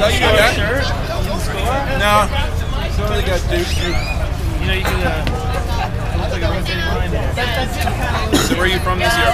that you got? Shirt? No. Somebody got Duke. You know, you could, uh, like. So where are you from this year?